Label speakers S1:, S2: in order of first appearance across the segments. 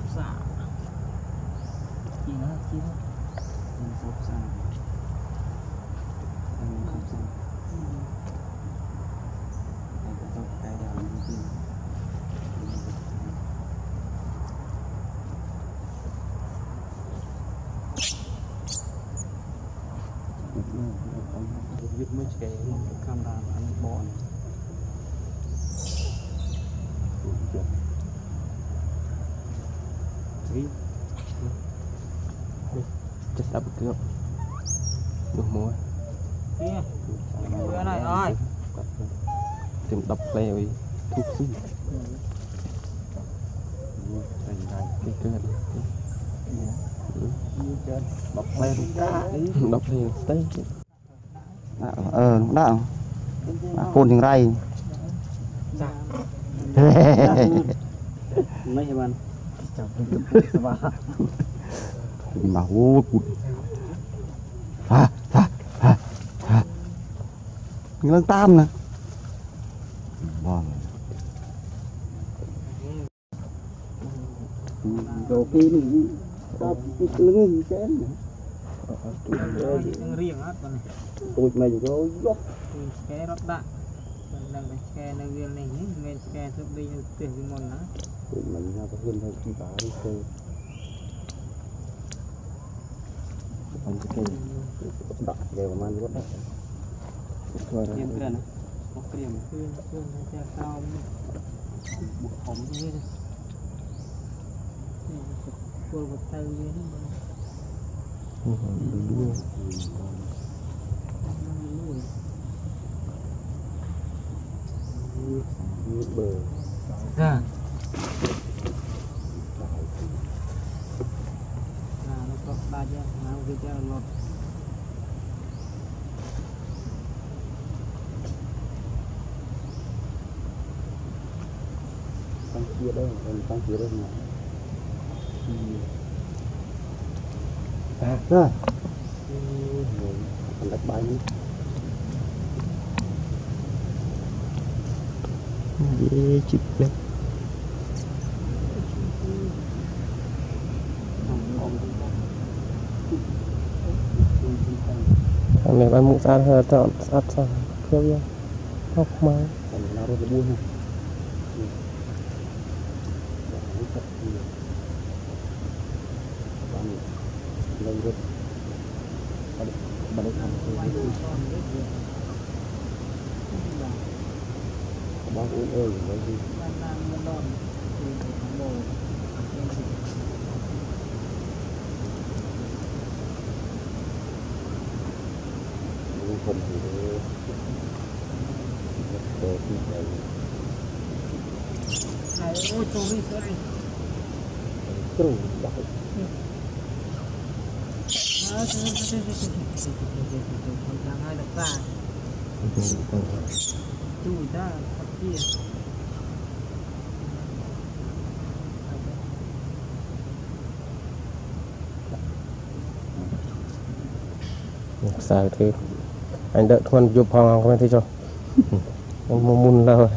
S1: บสามกี่นะคิด
S2: หนึ่งครบสามหนึ่งครบสามแต่ก็ต้องไปดาวจริงยึดมือเฉยข้ามดานอันบอล
S3: Just up cái Được mua
S1: Kia
S4: Cái này ơi
S3: Tìm đập leo đi Thuốc xí.
S4: Thành đây
S3: Cái cơ
S2: Bọc
S4: lên cá ý
S3: Đập liền stay.
S4: Ờ, nó đạo
S2: Côn
S4: thằng ray.
S2: Mấy bạn
S4: mà ô cụt à à à à mình tam nè
S1: đồ kia mình
S4: tao lưng gì chén
S3: Đang
S1: riêng hết con này
S4: tụi mày
S1: có dốc Thì cái rót đạn Đang cái xe nó viên này nhé. Nên xe sắp đi tiền cái môn đó
S4: tụi mình ra có hơn hơn khi bà đi chơi.
S3: Anh cái
S4: đặt về mà ăn rất đấy
S3: rồi Kiềm cái
S2: này Có kiềm
S1: Kiềm Kiềm Kiềm cao
S2: Bụi hồng
S1: như thế Cô vật tay như thế
S4: Đúng bờ Dạ
S1: Nah, nó có ba chứ, nào cái chứ lọt
S4: tăng kia đây tăng kia đây mà à rồi anh đặt bài nữa
S5: Dễ chịu lắm Thằng này bán mũ sát hơi trọn sát sao Kêu ra Học mà
S4: bác uống ơi với gì uống phần thì để để thì để
S1: Ôi, sorry, sorry
S4: trù đặt
S1: À, sorry, sorry, sorry, sorry Jangan ada kan Tu dah, tapi
S5: Sao thì Anh đợi thuần chụp hoàng không thấy cho. Anh mua mun là rồi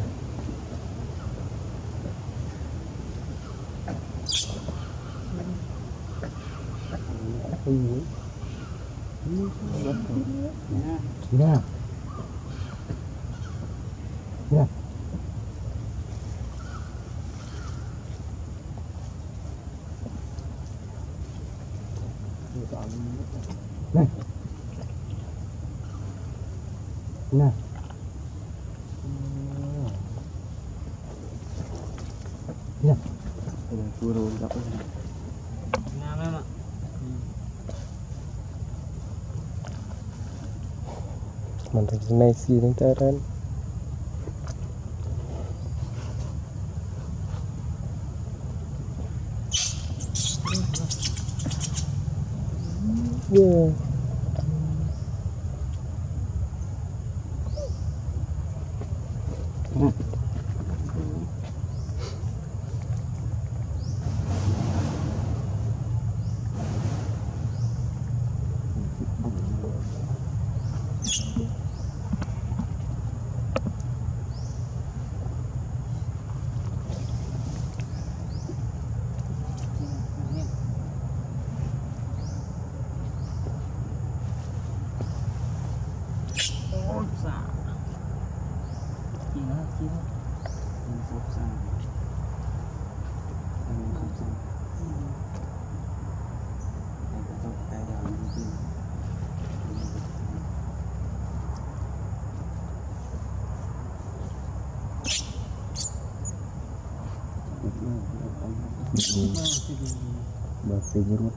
S4: nè nha
S3: Vừa rồi gặp
S1: Nam em ạ
S5: Mình thấy này xì đến tới đến Yeah.
S1: bahasa
S3: jeruk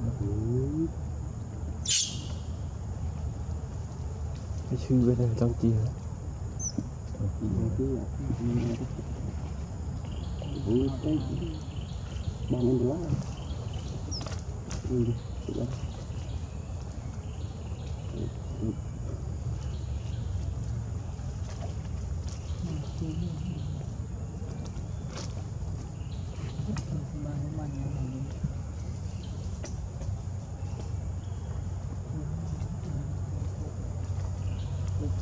S3: Isu benar tahu dia.
S4: Bangun dulu. Ini sudah.
S1: Thank you.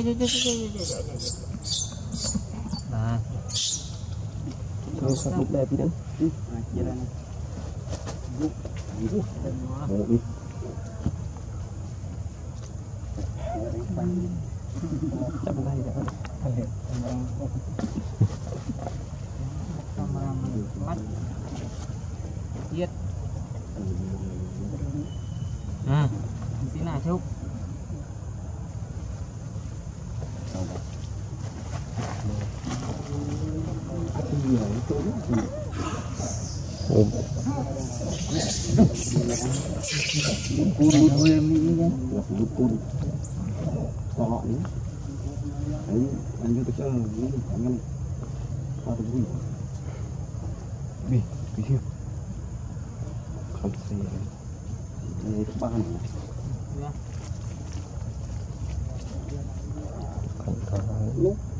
S1: Nah. Terus aku
S3: dah pindah.
S4: Nah,
S2: jalan. Buk.
S4: Buk. Buk.
S3: Tak bukan tak.
S1: Kamera mat. Giết. À. Xin nào chúc.
S3: Đi đến
S5: Ủa đi
S2: chậm đây đã
S3: camera mình mắt giết
S4: à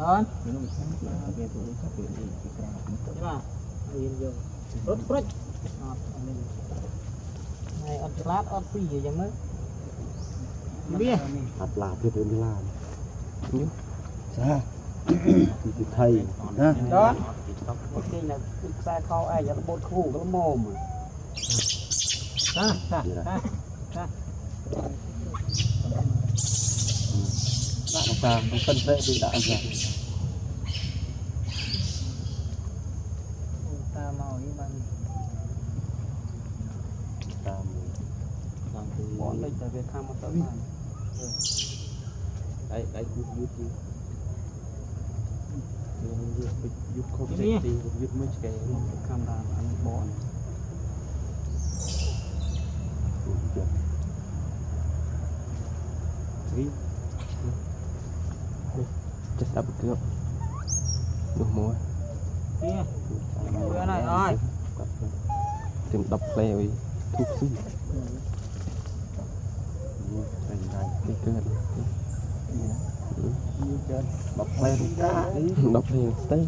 S1: អូនវ
S4: ាទៅទៅពីក្រ
S1: ៅបាទរៀនយករត់ព្រិចអត់មានហើយអត់ឆ្លាតអត់ពីយ៉ាងមើល
S2: វា
S4: អត់ឡាទៀតវិញឡាចាពីថៃណាដ
S2: ល់គេនៅខ្សែខោឯងរបូតខូក្លមម
S1: ណាណាណាណា
S4: ដាក់តាមមិនសិនទេគឺដាក់អញ្ចឹង
S1: Ta màu với bạn
S4: tam thì Bọn đây
S2: tại Việt Nam một tấm này đấy đấy
S4: yút yút yút
S2: yút không Cái chết gì? thì yút mới cái Camera anh
S1: វ
S4: ាណៃអើយ
S3: ទាំង10 play អីទូស៊ីត
S4: ែដៃ
S3: ទីកើត
S2: យូរកើត10
S4: play 10
S3: play ស្ទេ